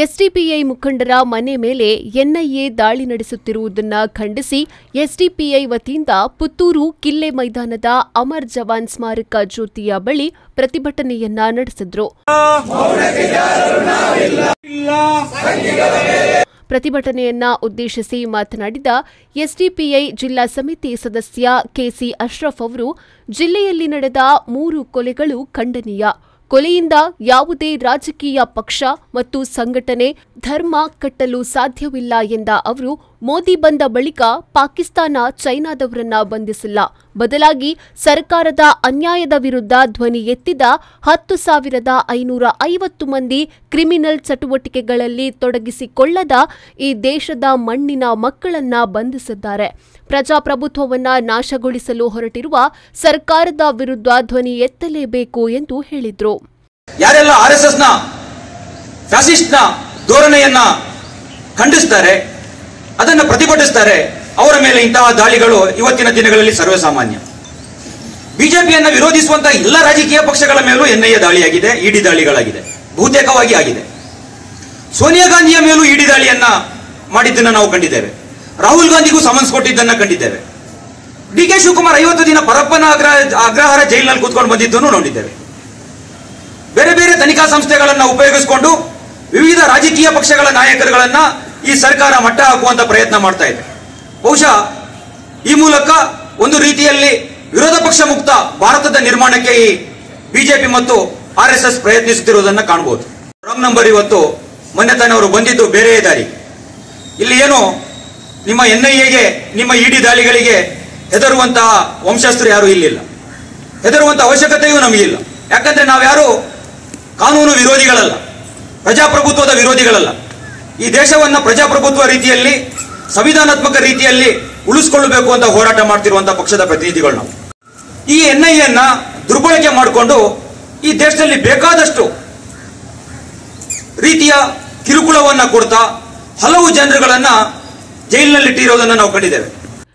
SDPI ಮುಖಂಡರ ಮನೆ ಮೇಲೆ ಎನ್ಐಎ ದಾಳಿ ನಡೆಸುತ್ತಿರುವುದನ್ನು ಖಂಡಿಸಿ ಎಸ್ಡಿಪಿಐ ವತಿಯಿಂದ ಪುತ್ತೂರು ಕಿಲ್ಲೆ ಮೈದಾನದ ಅಮರ್ ಜವಾನ್ ಸ್ಮಾರಕ ಜ್ಯೋತಿಯ ಬಳಿ ಪ್ರತಿಭಟನೆಯನ್ನ ನಡೆಸಿದ್ರು. ಪ್ರತಿಭಟನೆಯನ್ನ ಉದ್ದೇಶಿಸಿ ಮಾತನಾಡಿದ ಎಸ್ಡಿಪಿಐ ಜಿಲ್ಲಾ ಸಮಿತಿ ಸದಸ್ಯ ಕೆಸಿ ಅಶ್ರಫ್ ಅವರು, ಜಿಲ್ಲೆಯಲ್ಲಿ ನಡೆದ ಮೂರು ಕೊಲೆಗಳು ಖಂಡನೀಯ. ಕೊಲೆಯಿಂದ ಯಾವುದೇ ರಾಜಕೀಯ ಪಕ್ಷ ಮತ್ತು ಸಂಘಟನೆ ಧರ್ಮ ಕಟ್ಟಲು ಸಾಧ್ಯವಿಲ್ಲ ಎಂದ ಅವರು, ಮೋದಿ ಬಂದ ಬಳಿಕ ಪಾಕಿಸ್ತಾನ ಚೈನಾದವರನ್ನ ಬಂಧಿಸಿಲ್ಲ. ಬದಲಾಗಿ ಸರ್ಕಾರದ ಅನ್ಯಾಯದ ವಿರುದ್ಧ ಧ್ವನಿ ಎತ್ತಿದ ಹತ್ತು ಸಾವಿರದ ಐನೂರ ಐವತ್ತು ಮಂದಿ ಕ್ರಿಮಿನಲ್ ಚಟುವಟಿಕೆಗಳಲ್ಲಿ ತೊಡಗಿಸಿಕೊಳ್ಳದ ಈ ದೇಶದ ಮಣ್ಣಿನ ಮಕ್ಕಳನ್ನ ಬಂಧಿಸಿದ್ದಾರೆ. ಪ್ರಜಾಪ್ರಭುತ್ವವನ್ನ ನಾಶಗೊಳಿಸಲು ಹೊರಟಿರುವ ಸರ್ಕಾರದ ವಿರುದ್ಧ ಧ್ವನಿ ಎತ್ತಲೇಬೇಕು ಎಂದು ಹೇಳಿದ್ರು. ಯಾರೆಲ್ಲ ಆರ್ ಎಸ್ ಎಸ್ನ ನ ಫ್ಯಾಸಿಸ್ಟ್ನ ಧೋರಣೆಯನ್ನ ಖಂಡಿಸ್ತಾರೆ, ಅದನ್ನು ಪ್ರತಿಭಟಿಸ್ತಾರೆ, ಅವರ ಮೇಲೆ ಇಂತಹ ದಾಳಿಗಳು ಇವತ್ತಿನ ದಿನಗಳಲ್ಲಿ ಸರ್ವೇಸಾಮಾನ್ಯ. ಬಿಜೆಪಿಯನ್ನು ವಿರೋಧಿಸುವಂತಹ ಎಲ್ಲ ರಾಜಕೀಯ ಪಕ್ಷಗಳ ಮೇಲೂ ಎನ್ಐಎ ದಾಳಿಯಾಗಿದೆ, ಇಡಿ ದಾಳಿಗಳಾಗಿದೆ, ಬಹುತೇಕವಾಗಿ ಆಗಿದೆ. ಸೋನಿಯಾ ಗಾಂಧಿಯ ಮೇಲೂ ಇಡಿ ದಾಳಿಯನ್ನ ಮಾಡಿದ್ದನ್ನು ನಾವು ಕಂಡಿದ್ದೇವೆ. ರಾಹುಲ್ ಗಾಂಧಿಗೂ ಸಮನ್ಸ್ ಕೊಟ್ಟಿದ್ದನ್ನು ಕಂಡಿದ್ದೇವೆ. ಡಿ ಕೆ ಶಿವಕುಮಾರ್ ಐವತ್ತು ದಿನ ಪರಪ್ಪನ ಅಗ್ರಹ ಅಗ್ರಹಾರ ಜೈಲಿನಲ್ಲಿ ಕೂತ್ಕೊಂಡು ಬಂದಿದ್ದನ್ನು ನೋಡಿದ್ದೇವೆ. ತನಿಖಾ ಸಂಸ್ಥೆಗಳನ್ನ ಉಪಯೋಗಿಸಿಕೊಂಡು ವಿವಿಧ ರಾಜಕೀಯ ಪಕ್ಷಗಳ ನಾಯಕರುಗಳನ್ನ ಈ ಸರ್ಕಾರ ಮಟ್ಟ ಹಾಕುವಂತ ಪ್ರಯತ್ನ ಮಾಡ್ತಾ ಇದೆ. ಬಹುಶಃ ಈ ಮೂಲಕ ಒಂದು ರೀತಿಯಲ್ಲಿ ವಿರೋಧ ಪಕ್ಷ ಮುಕ್ತ ಭಾರತದ ನಿರ್ಮಾಣಕ್ಕೆ ಈ ಬಿಜೆಪಿ ಮತ್ತು ಆರ್ ಎಸ್ ಎಸ್ ಪ್ರಯತ್ನಿಸುತ್ತಿರುವುದನ್ನು ಕಾಣಬಹುದು. ರಾಂಗ್ ನಂಬರ್ ಇವತ್ತು ಮೊನ್ನೆ ತಾನೇ ಅವರು ಬಂದಿದ್ದು ಬೇರೆ ದಾರಿ. ಇಲ್ಲಿ ಏನು ನಿಮ್ಮ ಎನ್ಐಎಗೆ ನಿಮ್ಮ ಇಡಿ ದಾಳಿಗಳಿಗೆ ಹೆದರುವಂತಹ ವಂಶಸ್ಥರು ಯಾರು ಇಲ್ಲಿಲ್ಲ. ಹೆದರುವಂತ ಅವಶ್ಯಕತೆಯೂ ನಮಗಿಲ್ಲ. ಯಾಕಂದ್ರೆ ನಾವ್ಯಾರು ಕಾನೂನು ವಿರೋಧಿಗಳಲ್ಲ, ಪ್ರಜಾಪ್ರಭುತ್ವದ ವಿರೋಧಿಗಳಲ್ಲ. ಈ ದೇಶವನ್ನು ಪ್ರಜಾಪ್ರಭುತ್ವ ರೀತಿಯಲ್ಲಿ, ಸಂವಿಧಾನಾತ್ಮಕ ರೀತಿಯಲ್ಲಿ ಉಳಿಸ್ಕೊಳ್ಳಬೇಕು ಅಂತ ಹೋರಾಟ ಮಾಡ್ತಿರುವಂತಹ ಪಕ್ಷದ ಪ್ರತಿನಿಧಿಗಳು ನಾವು. ಈ ಎನ್ಐಎನ್ನ ದುರ್ಬಳಕೆ ಮಾಡಿಕೊಂಡು ಈ ದೇಶದಲ್ಲಿ ಬೇಕಾದಷ್ಟು ರೀತಿಯ ಕಿರುಕುಳವನ್ನು ಕೊಡ್ತಾ ಹಲವು ಜನರುಗಳನ್ನು ಜೈಲಿನಲ್ಲಿಟ್ಟಿರೋದನ್ನು ನಾವು ಕಂಡಿದ್ದೇವೆ.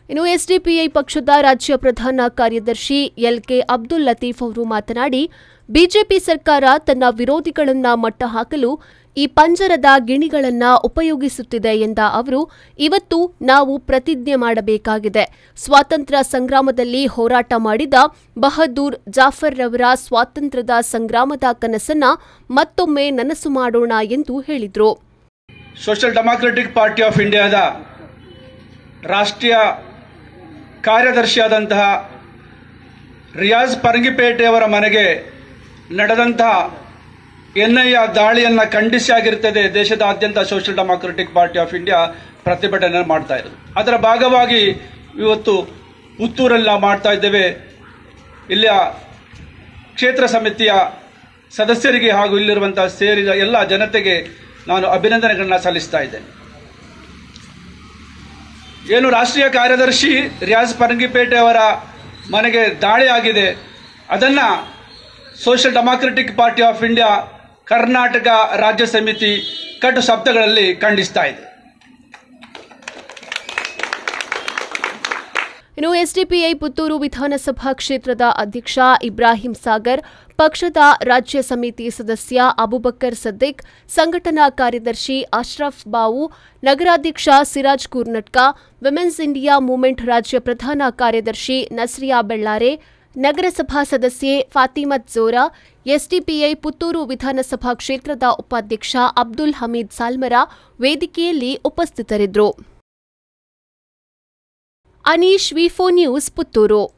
ಇನ್ನು ಎಸ್ಡಿಪಿಐ ಪಕ್ಷದ ರಾಜ್ಯ ಪ್ರಧಾನ ಕಾರ್ಯದರ್ಶಿ ಎಲ್ಕೆ ಅಬ್ದುಲ್ ಲತೀಫ್ ಅವರು ಮಾತನಾಡಿ, ಬಿಜೆಪಿ ಸರ್ಕಾರ ತನ್ನ ವಿರೋಧಿಗಳನ್ನ ಮಟ್ಟ ಹಾಕಲು ಈ ಪಂಜರದ ಗಿಣಿಗಳನ್ನ ಉಪಯೋಗಿಸುತ್ತಿದೆ ಎಂದ ಅವರು, ಇವತ್ತು ನಾವು ಪ್ರತಿಜ್ಞೆ ಮಾಡಬೇಕಾಗಿದೆ. ಸ್ವಾತಂತ್ರ್ಯ ಸಂಗ್ರಾಮದಲ್ಲಿ ಹೋರಾಟ ಮಾಡಿದ ಬಹದ್ದೂರ್ ಜಾಫರ್ ರವರ ಸ್ವಾತಂತ್ರ್ಯದ ಸಂಗ್ರಾಮದ ಕನಸನ್ನ ಮತ್ತೊಮ್ಮೆ ನನಸು ಮಾಡೋಣ ಎಂದು ಹೇಳಿದರು. ಸೋಷಿಯಲ್ ಡೆಮಾಕ್ರೆಟಿಕ್ ಪಾರ್ಟಿ ಆಫ್ ಇಂಡಿಯಾದ ರಾಷ್ಟ್ರೀಯ ಕಾರ್ಯದರ್ಶಿಯಾದಂತಹ ರಿಯಾಜ್ ಪರಂಗಿಪೇಟೆಯವರ ಮನೆಗೆ ನಡೆದಂತಹ ಎನ್ಐಎ ದಾಳಿಯನ್ನು ಖಂಡಿಸಿ ಆಗಿರುತ್ತದೆ ದೇಶದಾದ್ಯಂತ social democratic party of India ಪ್ರತಿಭಟನೆ ಮಾಡ್ತಾ ಇರೋದು. ಅದರ ಭಾಗವಾಗಿ ಇವತ್ತು ಪುತ್ತೂರಲ್ಲಿ ನಾವು ಮಾಡ್ತಾ ಇದ್ದೇವೆ. ಇಲ್ಲಿಯ ಕ್ಷೇತ್ರ ಸಮಿತಿಯ ಸದಸ್ಯರಿಗೆ ಹಾಗೂ ಇಲ್ಲಿರುವಂತಹ ಸೇರಿದ ಎಲ್ಲ ಜನತೆಗೆ ನಾನು ಅಭಿನಂದನೆಗಳನ್ನ ಸಲ್ಲಿಸ್ತಾ ಇದ್ದೇನೆ. ಏನು ರಾಷ್ಟ್ರೀಯ ಕಾರ್ಯದರ್ಶಿ ರಿಯಾಜ್ ಪರಂಗಿಪೇಟೆ ಅವರ ಮನೆಗೆ ದಾಳಿ ಆಗಿದೆ ಅದನ್ನು social democratic party of India Karnataka ರಾಜ್ಯ ಸಮಿತಿ ಕಟು ಶಬ್ದಗಳಲ್ಲಿ ಖಂಡಿಸ್ತಾ ಇದೆ. ಇನ್ನು ಎಸ್ಡಿಪಿಐ ಪುತ್ತೂರು ವಿಧಾನಸಭಾ ಕ್ಷೇತ್ರದ ಅಧ್ಯಕ್ಷ ಇಬ್ರಾಹಿಂ ಸಾಗರ್, ಪಕ್ಷದ ರಾಜ್ಯ ಸಮಿತಿ ಸದಸ್ಯ ಅಬುಬಕ್ಕರ್ ಸದ್ದಿಕ್, ಸಂಘಟನಾ ಕಾರ್ಯದರ್ಶಿ ಅಶ್ರಫ್ ಬಾವು, ನಗರಾಧ್ಯಕ್ಷ ಸಿರಾಜ್ ಕೂರ್ನಟ್ಕ, ವಿಮೆನ್ಸ್ ಇಂಡಿಯಾ ಮೂವ್ಮೆಂಟ್ ರಾಜ್ಯ ಪ್ರಧಾನ ಕಾರ್ಯದರ್ಶಿ ನಸ್ರಿಯಾ ಬೆಳ್ಳಾರೆ, ನಗರಸಭಾ ಸದಸ್ಯೆ ಫಾತಿಮತ್ ಜೋರಾ, ಎಸ್ಡಿಪಿಐ ಪುತ್ತೂರು ವಿಧಾನಸಭಾ ಕ್ಷೇತ್ರದ ಉಪಾಧ್ಯಕ್ಷ ಅಬ್ದುಲ್ ಹಮೀದ್ ಸಾಲ್ಮರ ವೇದಿಕೆಯಲ್ಲಿ ಉಪಸ್ಥಿತರಿದ್ದರು. ಅನೀಶ್ ವಿಫೋ ನ್ಯೂಸ್ ಪುತ್ತೂರು.